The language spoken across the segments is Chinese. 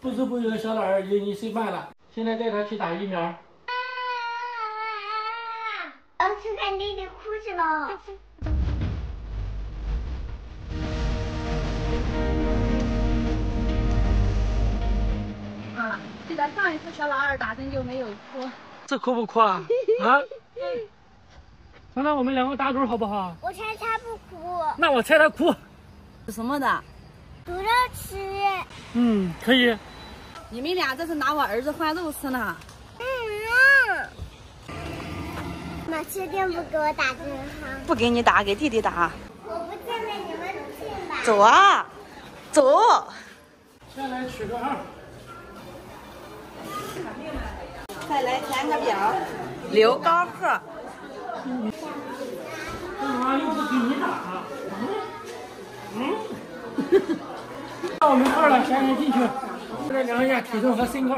不知不觉，小老二已经一岁半了。现在带他去打疫苗。要去看弟弟哭去了。啊，记得上一次小老二打针就没有哭。这哭不哭啊？啊？那那我们两个打赌好不好？我猜他不哭。那我猜他哭。什么的？嗯，可以。你们俩这是拿我儿子换肉吃呢？嗯。妈，确定不给我打针哈？不给你打，给弟弟打。我不信了，你们进吧。走啊，走。先来取个号。再来填个表。刘高贺。干嘛又不给你打？嗯嗯。到我们号了，先先进去。再量一下体重和身高。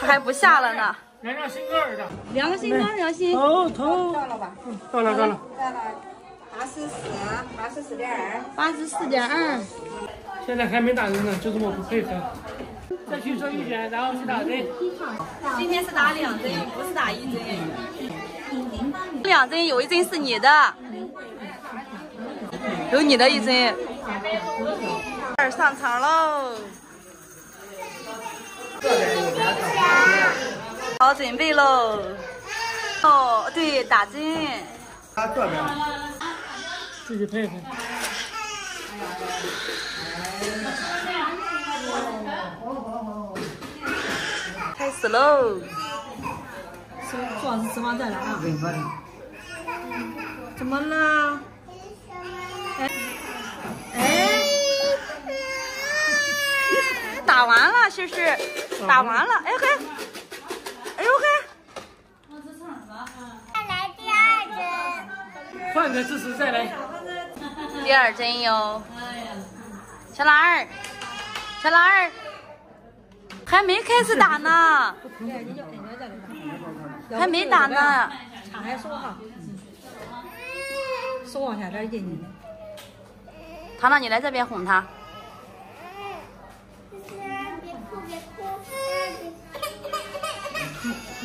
他还不下了呢。量量身高儿的。量个身高，小心。头头。到了吧？到了到了。到了，八十四，八十四点二。八十四点二。现在还没打针呢，就这么不配合。再去做一检，然后去打针。今天是打两针，不是打一针。两针有一针是你的，有你的一针。二上场喽！好准备喽！哦，对，打针。他这边。自己配合。开始喽！朱老师脂肪在哪啊？怎么了？哎哎！打完了，是是？打完了，哎嘿！哎呦嘿！再来第二针。换个姿势再来。第二针哟。小老二，小老二，还没开始打呢。还没打呢。敞开手哈，手往下点引。糖糖，你来这边哄他。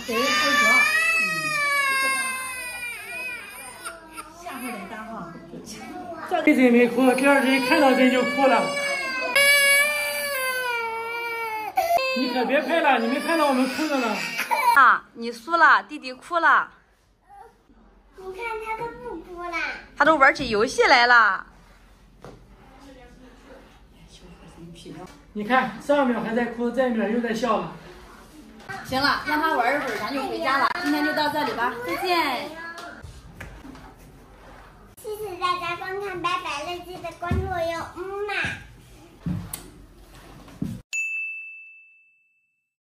给人睡着。下回再打哈。这针没哭，第二针看到针就哭了。你可别拍了，你没看到我们哭着呢。啊，你输了，弟弟哭了。你看他都不哭了。他都玩起游戏来了。你看，上面还在哭，这面又在笑了。行了，让他玩一会儿，咱就回家了。今天就到这里吧，再见。谢谢大家观看，拜拜了，记得关注我哟，嗯。